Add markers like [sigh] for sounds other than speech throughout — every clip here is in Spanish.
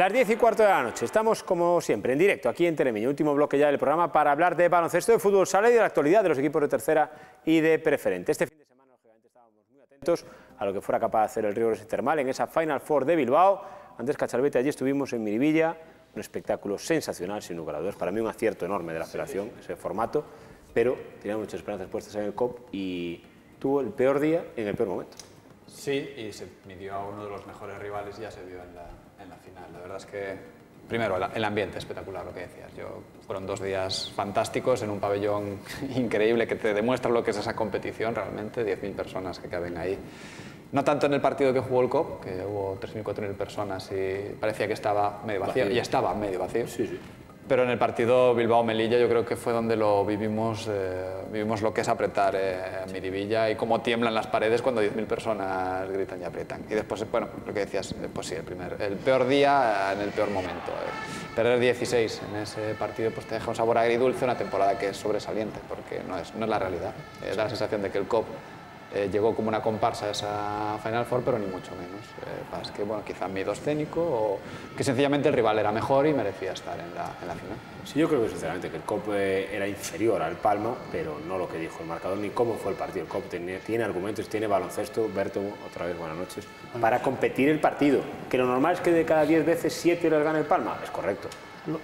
Las 10 y cuarto de la noche. Estamos, como siempre, en directo aquí en Telemiño, último bloque ya del programa, para hablar de baloncesto, de fútbol sala y de la actualidad de los equipos de tercera y de preferente. Este fin de semana, lógicamente, estábamos muy atentos a lo que fuera capaz de hacer el Río Termal en esa Final Four de Bilbao. Antes Cachalvete, allí estuvimos en Miribilla, un espectáculo sensacional, sin lugar a dudas. Para mí, un acierto enorme de la federación, ese formato, pero tenía muchas esperanzas puestas en el COP y tuvo el peor día en el peor momento. Sí, y se midió a uno de los mejores rivales y ya se vio en la, en la final. La verdad es que, primero, el, ambiente espectacular, lo que decías. Yo, fueron dos días fantásticos en un pabellón [laughs] increíble que te demuestra lo que es esa competición realmente, 10.000 personas que caben ahí. No tanto en el partido que jugó el COP, que hubo 3.000, 4.000 personas y parecía que estaba medio vacío, Vacío. y estaba medio vacío. Sí, sí. Pero en el partido Bilbao-Melilla yo creo que fue donde lo vivimos, eh, vivimos lo que es apretar eh, Miribilla y cómo tiemblan las paredes cuando 10.000 personas gritan y aprietan. Y después, bueno, lo que decías, eh, pues sí, el, primer, el peor día en el peor momento. eh. Perder 16 en ese partido pues te deja un sabor agridulce, una temporada que es sobresaliente, porque no es, no es la realidad. Eh, da la sensación de que el COP eh, llegó como una comparsa a esa Final Four, pero ni mucho menos. Eh, pasa que, bueno, quizá miedo escénico o que sencillamente el rival era mejor y merecía estar en la, en la final. Sí, yo creo que sinceramente que el COP eh, era inferior al Palma, pero no lo que dijo el marcador ni cómo fue el partido. El COP tiene, tiene argumentos, tiene baloncesto, Berto, otra vez buenas noches, para competir el partido. Que lo normal es que de cada 10 veces 7 las gane el Palma, es correcto.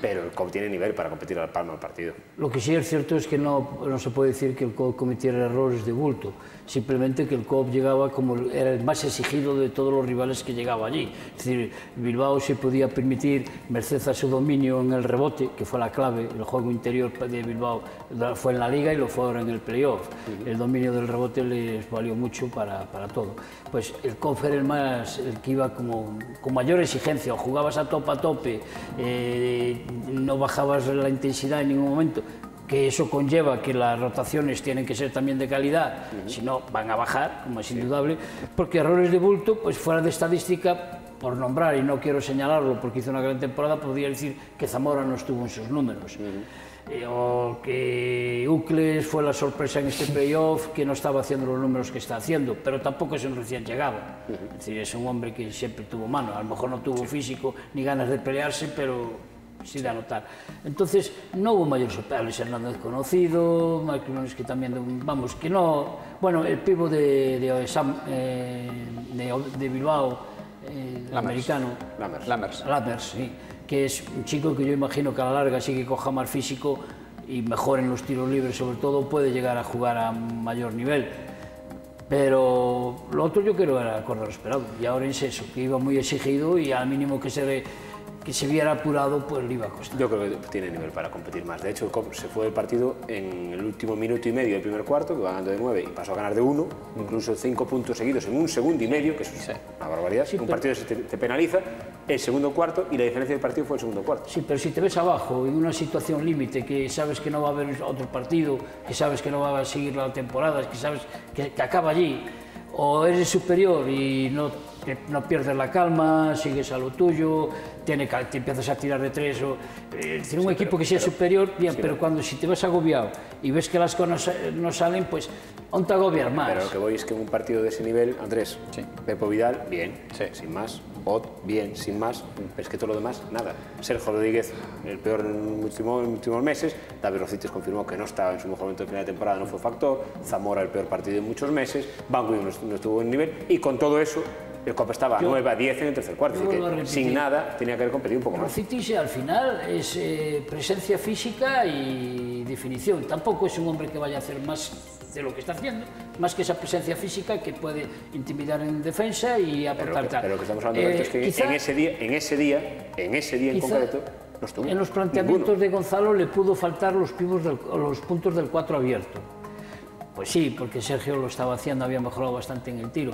Pero el COP tiene nivel para competir al Palma el partido. Lo que sí es cierto es que no, no se puede decir que el COP cometiera errores de bulto, simplemente que el COP llegaba como era el más exigido de todos los rivales que llegaba allí. Es decir, Bilbao se podía permitir, merced a su dominio en el rebote, que fue la clave, el juego interior de Bilbao fue en la liga y lo fue ahora en el playoff. El dominio del rebote les valió mucho para, para todo. Pues el COP era el, más, el que iba como, con mayor exigencia, o jugabas a tope a tope, eh, no bajabas la intensidad en ningún momento, que eso conlleva que las rotaciones tienen que ser también de calidad, uh -huh. si no van a bajar, como es indudable, porque errores de bulto, pues fuera de estadística, por nombrar, y no quiero señalarlo porque hizo una gran temporada, podría decir que Zamora no estuvo en sus números. Uh -huh. eh, o que Ucles fue la sorpresa en este playoff, que no estaba haciendo los números que está haciendo, pero tampoco es un recién llegado. Uh -huh. Es decir, es un hombre que siempre tuvo mano, a lo mejor no tuvo sí. físico ni ganas de pelearse, pero sí de anotar. Entonces, no hubo mayor sorpresa. Luis Hernández conocido, Michael Nunes que también, vamos, que no... Bueno, el pivo de, de, Sam, eh, de, de Bilbao, eh, Lammers. americano, Lammers. Lammers. Lammers, sí, que es un chico que yo imagino que a la larga sí que coja más físico y mejor en los tiros libres sobre todo, puede llegar a jugar a mayor nivel. Pero lo otro yo creo era acorde esperado. Y ahora es eso, que iba muy exigido y al mínimo que se, ve- que se viera apurado, pues le iba a costar. Yo creo que tiene nivel para competir más. De hecho, el se fue del partido en el último minuto y medio del primer cuarto, que va ganando de 9 y pasó a ganar de 1, incluso 5 puntos seguidos en un segundo y medio, que es una barbaridad. un partido se te, te penaliza, el segundo cuarto y la diferencia del partido fue el segundo cuarto. Sí, pero si te ves abajo en una situación límite, que sabes que no va a haber otro partido, que sabes que no va a seguir la temporada, que sabes que, que acaba allí, o eres superior y no, no pierdes la calma, sigues a lo tuyo, tiene, te empiezas a tirar de tres, o, eh, es decir, un equipo que sea superior, bien, pero cuando si te ves agobiado y ves que las cosas no salen, pues, ¿dónde te agobias más? Pero lo que voy es que en un partido de ese nivel, Andrés, Sí. Pepo Vidal, bien, Sí. sin más. Ot, bien, sin más. Es que todo lo demás, nada. Sergio Rodríguez, el peor en los últimos, meses. David Rocites confirmó que no estaba en su mejor momento de primera temporada, no fue factor. Zamora, el peor partido en muchos meses. Banco no estuvo en nivel. Y con todo eso, el Copa estaba a 9 a 10 en el tercer cuarto. yo Es decir, vuelvo a que sin nada tenía que haber competido un poco más. Rocitis al final es eh, presencia física y definición. Tampoco es un hombre que vaya a hacer más de lo que está haciendo, más que esa presencia física que puede intimidar en defensa y aportar tal. pero lo que estamos hablando Eh, es que quizá- en ese día, en ese día, en ese día en concreto, no estuvo. En los planteamientos ninguno. de Gonzalo le pudo faltar los, pivos del- los puntos del 4 abierto. Pues sí, porque Sergio lo estaba haciendo, había mejorado bastante en el tiro.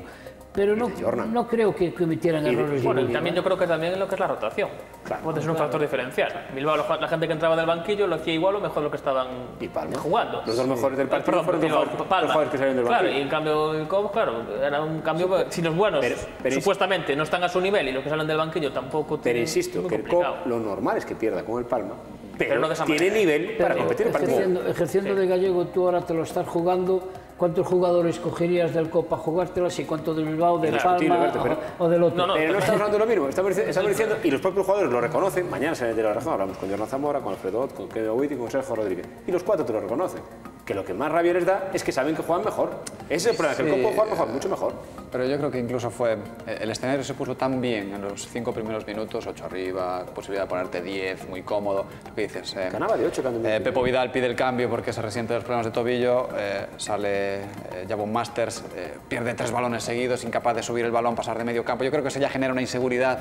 Pero no, Jordan. no creo que cometieran errores Bueno, y también ¿eh? yo creo que también en lo que es la rotación. Claro. Puede ser un factor diferencial. Bilbao, lo- la gente que entraba del banquillo lo hacía igual o mejor lo que estaban Y Palma. jugando. Los dos mejores del Eh, partido perdón, fueron dos Bilbao, jugadores- que salieron del Claro, banquillo. y en cambio el COP, claro, era un cambio. si los buenos Pero- pero- supuestamente no están a su nivel y los que salen del banquillo tampoco. Pero tienen- insisto, que el lo normal es que pierda con el Palma, pero, Pero no de esa tiene manera. nivel para competir ejerciendo, ejerciendo de gallego, tú ahora te lo estás jugando ¿cuántos jugadores cogerías del Copa a jugártelas y cuántos del Bilbao, del Indiscutible, Palma pero- o, o del otro? No, no, Pero no estamos hablando de lo mismo, estamos, dic- estamos diciendo, y los propios jugadores lo reconocen, mañana sale de la razón, hablamos con Jordan Zamora, con Alfredo Ott, con Kevin Witt y con Sergio Rodríguez, y los cuatro te lo reconocen. Que lo que más rabia les da es que saben que juegan mejor. Ese es el problema, que el. Copa puede jugar mejor, mucho mejor. Pero yo creo que incluso fue. eh, El escenario se puso tan bien en los cinco primeros minutos, ocho arriba, posibilidad de ponerte 10, muy cómodo. Lo que dices. eh, Ganaba de ocho cuando eh, Pepo Vidal pide el cambio porque se resiente de los problemas de tobillo. eh, sale eh, Javon Masters, eh, pierde tres balones seguidos, incapaz de subir el balón, pasar de medio campo. Yo creo que eso ya genera una inseguridad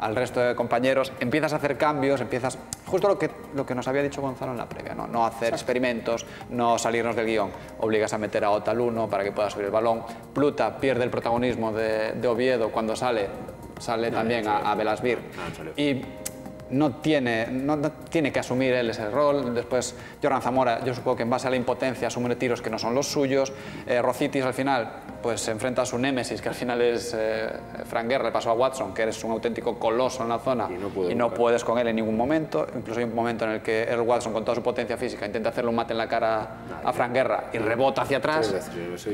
al resto de compañeros. Empiezas a hacer cambios, empiezas. Justo lo que, lo que nos había dicho Gonzalo en la previa, ¿no? No hacer experimentos, no salirnos del guion. Obligas a meter a Ota al uno para que pueda subir el balón. Pluta pierde el protagonismo de, de Oviedo cuando sale, sale también a, a Velasbir. Y no tiene, no, no tiene que asumir él ese rol. Después, Joran Zamora, yo supongo que en base a la impotencia asume tiros que no son los suyos. Eh, Rocitis al final pues se enfrenta a su némesis, que al final es eh, Frank Guerra, le pasó a Watson, que eres un auténtico coloso en la zona Y no y puedes con él en ningún momento. Incluso hay un momento en el que Earl Watson, con toda su potencia física, intenta hacerle un mate en la cara a Frank Guerra y rebota hacia atrás.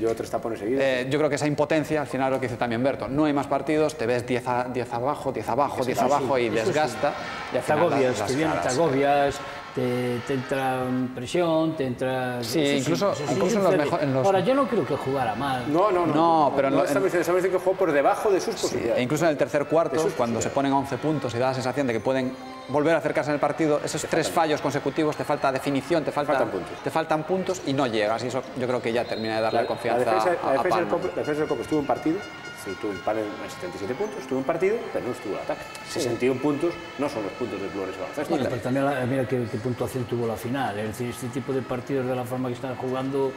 Yo tres tapones seguidos. Eh, yo creo que esa impotencia, al final lo que dice también Berto, no hay más partidos, te ves 10 a- 10 abajo, 10 abajo, 10 abajo y desgasta. Y al te final agobias, las- te, viene, te agobias, te, te entra presión, te entra... Sí, incluso- en los sucede. mejo- en los- Ahora, yo no creo que jugara mal. no, no, no. No, pero estamos, diciendo, estamos diciendo que jugó por debajo de sus E posibilidades. incluso en el tercer cuarto, cuando se ponen a 11 puntos y da la sensación de que pueden volver a acercarse en el partido, esos tres fallos consecutivos, te falta definición, te, falta, Faltan puntos. te faltan puntos y no llegas. Y eso yo creo que ya termina de darle confianza la defensa, a, la a la defensa del Copa estuvo en partido, sí, tuvo un panel en 77 puntos, estuvo en partido, pero no estuvo en ataque. 61 puntos no son los puntos del Flores Baloncesto. Bueno, pero también la- mira qué, qué puntuación tuvo la final. Es decir, este tipo de partidos de la forma que están jugando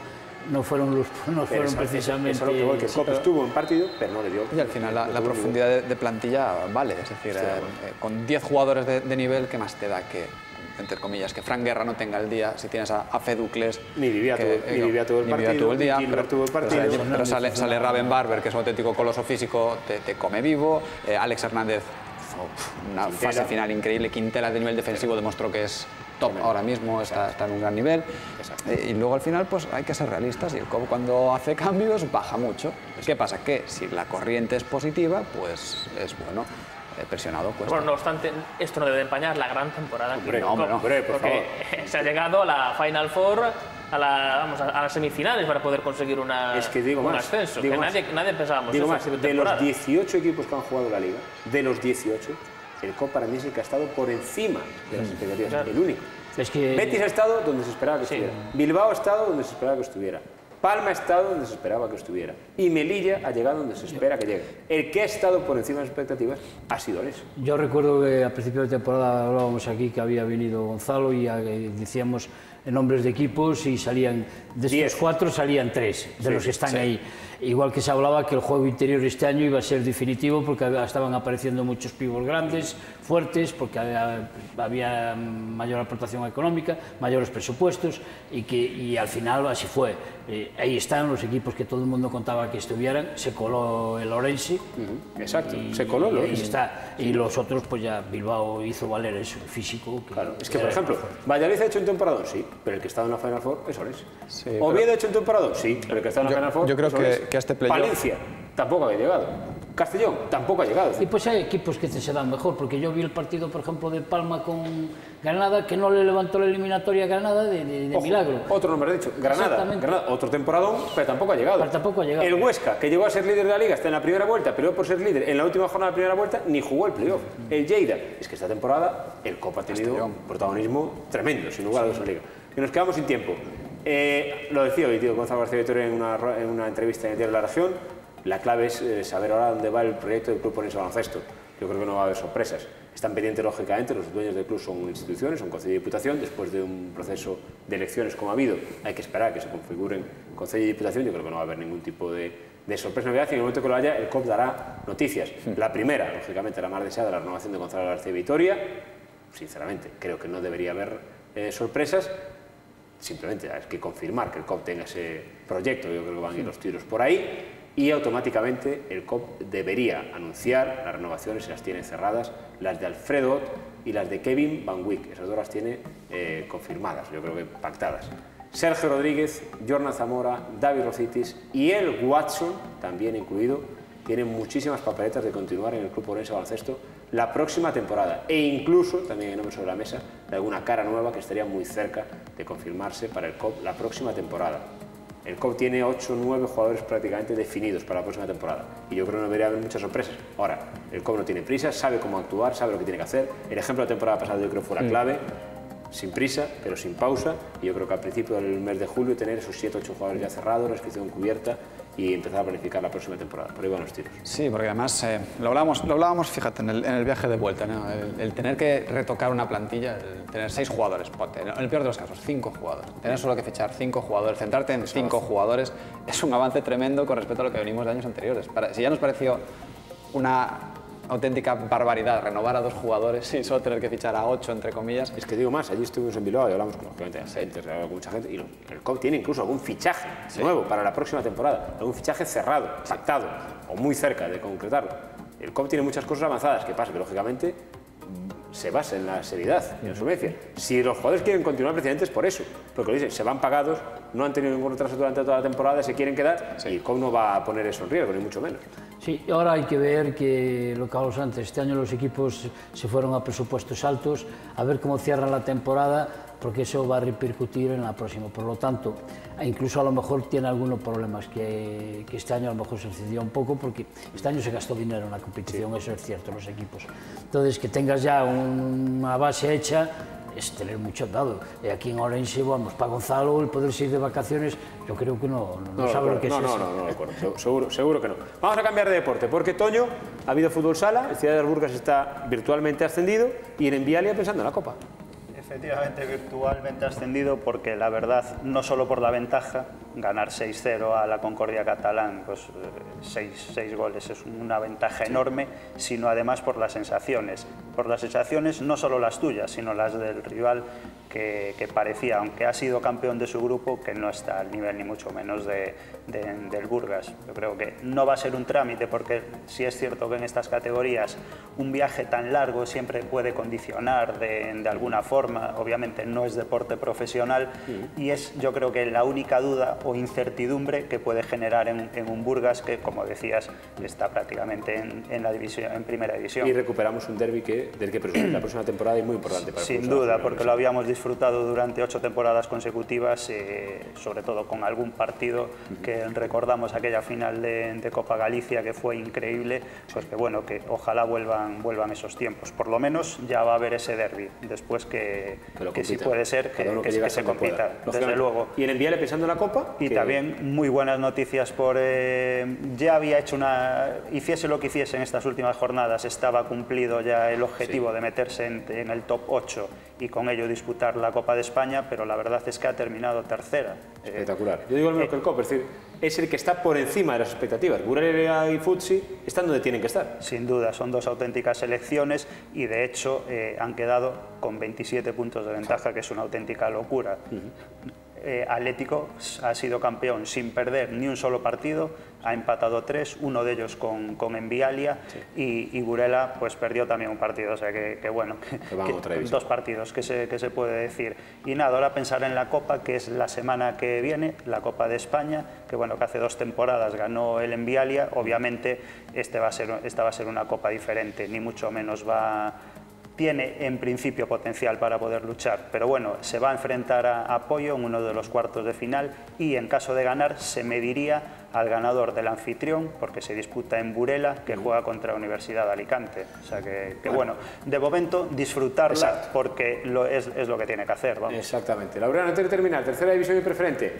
no fueron, los, [laughs] no fueron precisamente... Eso es lo que que el estuvo en partido, pero no le dio. Y al final la, tuvo profundidad de, de plantilla vale, es decir, de eh, eh, con 10 jugadores de, de nivel, ¿qué más te da que, entre comillas, que Frank Guerra no tenga el día si tienes a, a Feducles? Ni tuvo- ni eh, tuvo el partido, tuvo el día, pero, tuvo el pero partido. sale- pero sale, sale Raven Barber, que es un auténtico coloso físico, te, te come vivo, eh, Alex Hernández, una Quintela. fase final increíble, Quintela de nivel defensivo demostró que es top ahora mismo, está, está en un gran nivel. Eh, y luego al final pues hay que ser realistas y el COP cuando hace cambios baja mucho. ¿Qué pasa? Que si la corriente es positiva, pues es bueno. Eh, presionado cuesta. Bueno, no obstante, esto no debe empañar la gran temporada que Hombre, hizo no, hombre, no, hombre, por porque [laughs] se ha llegado a la Final Four, a, la, vamos, a, las semifinales para poder conseguir una, Es que digo un más, ascenso, digo que más. nadie, nadie pensábamos Digo eso más, de los temporada. 18 equipos que han jugado la liga, de los 18, el COP para mí es el que ha estado por encima de las expectativas, Claro. el único. Es que Betis ha estado donde se esperaba que Sí. estuviera. Bilbao ha estado donde se esperaba que estuviera. Palma ha estado donde se esperaba que estuviera. Y Melilla ha llegado donde se espera que llegue. El que ha estado por encima de las expectativas ha sido Orense. Yo recuerdo que a principio de temporada hablábamos aquí que había venido Gonzalo y eh, decíamos nombres de equipos y salían, de estos Diez. cuatro salían tres de Sí, los que están sí. ahí. Igual que se hablaba que el juego interior este año iba a ser definitivo porque estaban apareciendo muchos pibos grandes, fuertes, porque había, había mayor aportación económica, mayores presupuestos y, que, y al final así fue. Eh, ahí están los equipos que todo el mundo contaba que estuvieran, se coló el Orense. Exacto. Y- se coló y el ahí Orense. está. Y los otros, pues ya Bilbao hizo valer eso, el físico. que- Claro, es que, por ejemplo, Valladolid ha hecho un temporadón, sí, pero el que está en la Final Four es Orense. Sí, Oviedo ha hecho un temporadón, sí, pero el que está en la Yo- Final Four yo creo es que- Orense. que a este playoff- Valencia tampoco había llegado. Castellón tampoco ha llegado. Y pues hay equipos que se dan mejor, porque yo vi el partido, por ejemplo, de Palma con Granada, que no le levantó la eliminatoria a Granada de, de- de Ojo, milagro. Otro nombre dicho, Granada. Granada, otro temporadón, pero tampoco ha llegado. Pero tampoco ha llegado. El Huesca, que llegó a ser líder de la liga, está en la primera vuelta, pero por ser líder en la última jornada de la primera vuelta, ni jugó el playoff. El Lleida, es que esta temporada el Copa ha tenido un protagonismo tremendo, sin lugar a dudas liga. Y nos quedamos sin tiempo. Eh, lo decía hoy, tío, Gonzalo García Vittoria en una, ro- en una entrevista en el diario de la región, la clave es eh, saber ahora dónde va el proyecto del Club Ponense Baloncesto. Yo creo que no va a haber sorpresas. Están pendientes, lógicamente, los dueños del club son instituciones, son Consejo de Diputación. Después de un proceso de elecciones como ha habido, hay que esperar a que se configuren Consejo de Diputación. Yo creo que no va a haber ningún tipo de, de sorpresa novedad y en el momento que lo haya, el COP dará noticias. La primera, lógicamente, la más deseada, la renovación de Gonzalo García Vitoria. Sinceramente, creo que no debería haber eh, sorpresas. Simplemente hay que confirmar que el COP tenga ese proyecto, yo creo que van a ir los tiros por ahí, y automáticamente el COP debería anunciar las renovaciones, si las tiene cerradas, las de Alfredo Ott y las de Kevin Van Wyck, esas dos las tiene eh, confirmadas, yo creo que pactadas. Sergio Rodríguez, Jorna Zamora, David Rocitis y el Watson, también incluido, tienen muchísimas papeletas de continuar en el Club Orense Baloncesto la próxima temporada e incluso, también hay nombre sobre la mesa, de alguna cara nueva que estaría muy cerca de confirmarse para el COP la próxima temporada. El COP tiene 8 o 9 jugadores prácticamente definidos para la próxima temporada y yo creo que no debería haber muchas sorpresas. Ahora, el COP no tiene prisa, sabe cómo actuar, sabe lo que tiene que hacer. El ejemplo de la temporada pasada yo creo fue la clave, sin prisa, pero sin pausa. Y yo creo que al principio del mes de julio tener esos 7 o 8 jugadores ya cerrados, la inscripción cubierta y empezar a planificar la próxima temporada. Por ahí van los tiros. Sí, porque además eh, lo, hablábamos, lo hablábamos, fíjate, en el, en el viaje de vuelta, ¿no? el, el tener que retocar una plantilla, el tener seis jugadores, ponte, en el peor de los casos, cinco jugadores, tener solo que fichar cinco jugadores, centrarte en cinco jugadores, es un avance tremendo con respecto a lo que venimos de años anteriores. Para- si ya nos pareció una auténtica barbaridad renovar a dos jugadores y solo tener que fichar a ocho, entre comillas, Es que digo más, allí estuvimos en Bilbao y hablamos con, hablamos con mucha gente y el COP tiene incluso algún fichaje nuevo para la próxima temporada, algún fichaje cerrado, pactado o muy cerca de concretarlo. El COP tiene muchas cosas avanzadas, que pasa que lógicamente se basa en la seriedad y en la solvencia. Si los jugadores quieren continuar precisamente es por eso, porque lo dicen, se van pagados, no han tenido ningún retraso durante toda la temporada, se quieren quedar y el COP no va a poner eso en riesgo, ni mucho menos. Sí, y ahora hay que ver que lo que hablamos antes, este año los equipos se fueron a presupuestos altos, a ver cómo cierran la temporada, porque eso va a repercutir en la próxima. Por lo tanto, incluso a lo mejor tiene algunos problemas que, que este año a lo mejor se excedió un poco, porque este año se gastó dinero en la competición, eso es cierto, los equipos. Entonces, que tengas ya un- una base hecha es tener mucho dado. Y aquí en Orense, vamos, para Gonzalo, el poder ir de vacaciones, yo creo que no, no, sabe lo que es no, eso. no, no, no, lo Seguro, seguro que no. Vamos a cambiar de deporte, porque Toño ha habido fútbol sala, el Ciudad de las Burgas está virtualmente ascendido y en Envialia pensando en la Copa. Efectivamente, virtualmente ascendido porque la verdad, no solo por la ventaja, ganar 6-0 a la Concordia Catalán, pues 6 goles es una ventaja enorme, sino además por las sensaciones. Por las sensaciones no solo las tuyas, sino las del rival que, que parecía, aunque ha sido campeón de su grupo, que no está al nivel ni mucho menos de, de- del Burgas. Yo creo que no va a ser un trámite porque sí es cierto que en estas categorías un viaje tan largo siempre puede condicionar de, de alguna forma, obviamente no es deporte profesional y es yo creo que la única duda o incertidumbre que puede generar en, en un Burgas que, como decías, está prácticamente en, en la división, en primera división. Y recuperamos un derby que, del que la próxima temporada y muy importante para el Sin duda, porque lo habíamos disfrutado durante ocho temporadas consecutivas, eh, sobre todo con algún partido que recordamos aquella final de, de Copa Galicia que fue increíble, pues que bueno, que ojalá vuelvan, vuelvan esos tiempos. Por lo menos ya va a haber ese derby, después que, Que que sí puede ser que, que, que se compita, desde luego. Y en Envialia pensando en la Copa. Y que- también muy buenas noticias por... eh, ya había hecho una... Hiciese lo que hiciese en estas últimas jornadas, estaba cumplido ya el objetivo de meterse en, en el top 8 y con ello disputar la Copa de España, pero la verdad es que ha terminado tercera. Eh, Espectacular. Yo digo lo mismo que el COP, es decir, es el que está por encima de las expectativas. Burela y Futsi están donde tienen que estar. sin duda, son dos auténticas selecciones y de hecho eh, han quedado con 27 puntos de ventaja, que es una auténtica locura. Eh, Atlético ha sido campeón sin perder ni un solo partido, ha empatado tres, uno de ellos con, con Envialia y, y Burela pues perdió también un partido, o sea que, que bueno, [laughs] Que dos partidos que se, que se puede decir. Y nada, ahora pensar en la Copa, que es la semana que viene, la Copa de España, que bueno, que hace dos temporadas ganó el Envialia, obviamente este va a ser, esta va a ser una Copa diferente, ni mucho menos va tiene en principio potencial para poder luchar, pero bueno, se va a enfrentar a Apoyo en uno de los cuartos de final y en caso de ganar se mediría al ganador del anfitrión, porque se disputa en Burela, que juega contra la Universidad de Alicante. O sea que, que bueno, de momento disfrutarla Exacto. porque lo, es, es lo que tiene que hacer. Vamos. Exactamente. Laureano, antes de terminar, tercera división y preferente.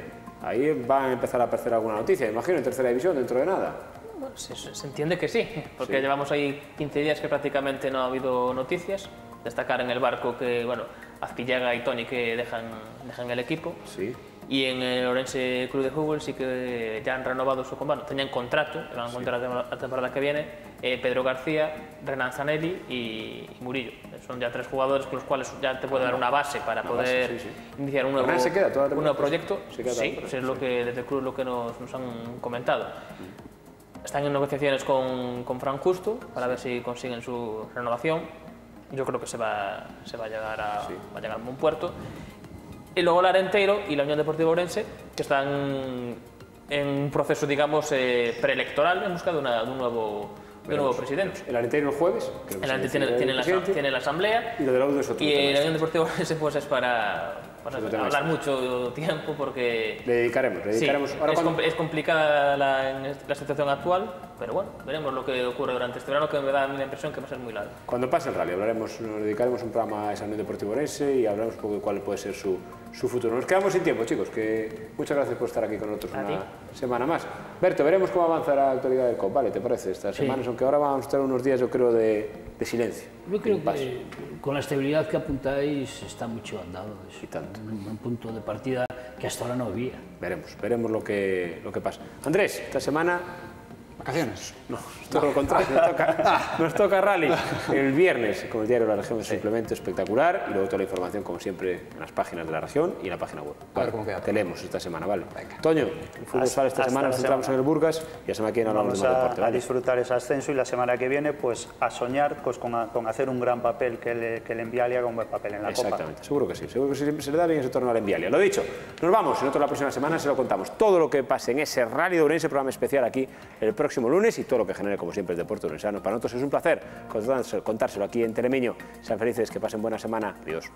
Ahí van a empezar a aparecer alguna noticia, imagino, en tercera división, dentro de nada. Bueno, se, se- entiende que sí, porque llevamos ahí 15 días que prácticamente no ha habido noticias. Destacar en el barco que, bueno, Azpillaga y Tony que dejan, dejan el equipo. Sí. Y en el Orense Club de Fútbol sí que ya han renovado su bueno, tenían contrato, van a la temporada- la temporada que viene, eh, Pedro García, Renan Zanelli y Murillo. Son ya tres jugadores con los cuales ya te puede dar una base para poder base, sí, sí. iniciar un nuevo, se queda un nuevo proyecto. se queda sí, pues es lo que desde el club lo que nos, nos han comentado. Están en negociaciones con, con Fran Justo para ver si consiguen su renovación. Yo creo que se va, se va, a, llegar a, va a llegar a buen puerto. y luego el Arenteiro y la Unión Deportiva Orense, que están en un proceso, digamos, eh, preelectoral en busca de, una- de un nuevo, de un nuevo presidente. El Arenteiro el jueves. creo que El Ante tiene, tiene la, tiene la asamblea Y lo de la es otro y la Unión Deportiva Orense pues es para, Otro tema hablar mucho tiempo porque Le dedicaremos, le sí, dedicaremos. Ahora es, cuando- es complicada la, la situación actual, pero bueno, veremos lo que ocurre durante este verano que me da la impresión que va a ser muy largo. Cuando pase el rally, hablaremos, nos dedicaremos un programa a esa Unión Deportiva Orense y hablaremos un poco de cuál puede ser su, su futuro. Nos quedamos sin tiempo, chicos, que muchas gracias por estar aquí con nosotros A una. Semana más. Berto, veremos cómo avanza la actualidad del COP, ¿vale? ¿Te parece? Estas semanas, aunque ahora vamos a estar unos días, yo creo, de, de silencio. Yo creo que con la estabilidad que apuntáis está mucho andado. Es Y tanto. Un, un punto de partida que hasta ahora no había. Veremos, veremos lo que, lo que pasa. Andrés, esta semana ¿Vacaciones? No, es todo lo contrario, nos toca, nos toca rally el viernes con el diario de la región, es un suplemento espectacular y luego toda la información como siempre en las páginas de la región y en la página web. A ver cómo queda Te leemos esta semana, ¿vale? Toño, el fútbol sala esta semana nos centramos en el Burgas y la semana que viene hablamos Vamos de más a, deporte, a ¿vale? disfrutar ese ascenso y la semana que viene pues a soñar pues, con, a- con hacer un gran papel que le, que el Envialia haga un buen papel en la Copa. Exactamente, seguro que sí, seguro que sí, se le da bien ese torneo al Envialia. Lo dicho, nos vamos, nosotros la próxima semana se lo contamos. Todo lo que pase en ese Rally de Ourense, programa especial aquí el próximo lunes y todo lo que genere, como siempre, el deporte urensano. Para nosotros es un placer contárselo, aquí en Telemiño. Sean felices, que pasen buena semana. Adiós.